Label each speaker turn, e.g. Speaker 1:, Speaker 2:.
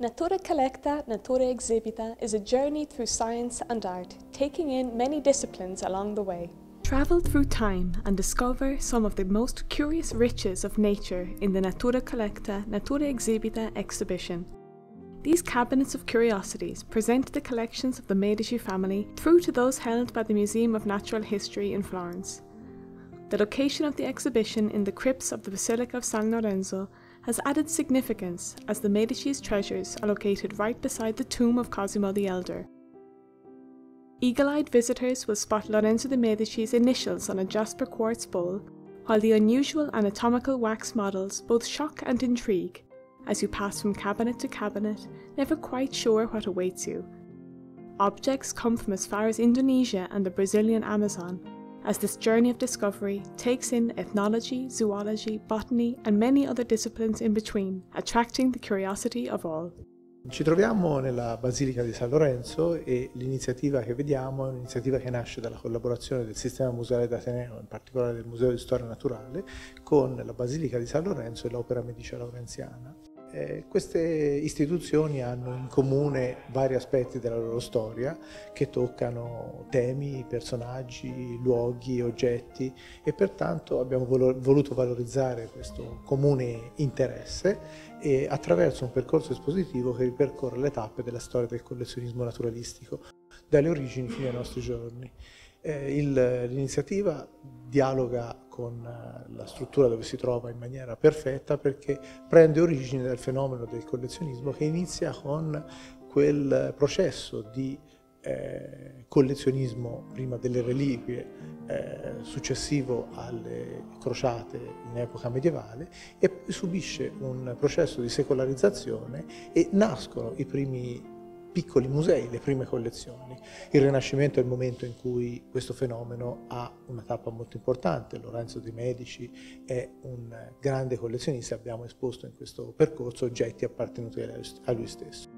Speaker 1: Natura Collecta, Natura Exhibita is a journey through science and art, taking in many disciplines along the way. Travel through time and discover some of the most curious riches of nature in the Natura Collecta, Natura Exhibita exhibition. These cabinets of curiosities present the collections of the Medici family through to those held by the Museum of Natural History in Florence. The location of the exhibition in the crypts of the Basilica of San Lorenzo has added significance as the Medici's treasures are located right beside the tomb of Cosimo the Elder. Eagle-eyed visitors will spot Lorenzo de Medici's initials on a jasper quartz bowl, while the unusual anatomical wax models both shock and intrigue as you pass from cabinet to cabinet, never quite sure what awaits you. Objects come from as far as Indonesia and the Brazilian Amazon, as this journey of discovery takes in ethnology, zoology, botany, and many other disciplines in between, attracting the curiosity of all.
Speaker 2: Ci troviamo nella Basilica di San Lorenzo e l'iniziativa che vediamo è un'iniziativa che nasce dalla collaborazione del Sistema Museale d'Ateneo, in particolare del Museo di Storia Naturale, con la Basilica di San Lorenzo e l'Opera Medicea Laurenziana. Eh, queste istituzioni hanno in comune vari aspetti della loro storia che toccano temi, personaggi, luoghi, oggetti e pertanto abbiamo voluto valorizzare questo comune interesse attraverso un percorso espositivo che ripercorre le tappe della storia del collezionismo naturalistico, dalle origini fino ai nostri giorni. Eh, l'iniziativa dialoga con eh, la struttura dove si trova in maniera perfetta perché prende origine dal fenomeno del collezionismo che inizia con quel processo di eh, collezionismo prima delle reliquie, eh, successivo alle crociate in epoca medievale e subisce un processo di secolarizzazione e nascono i primi piccoli musei, le prime collezioni. Il Rinascimento è il momento in cui questo fenomeno ha una tappa molto importante. Lorenzo de Medici è un grande collezionista, abbiamo esposto in questo percorso oggetti appartenuti a lui stesso.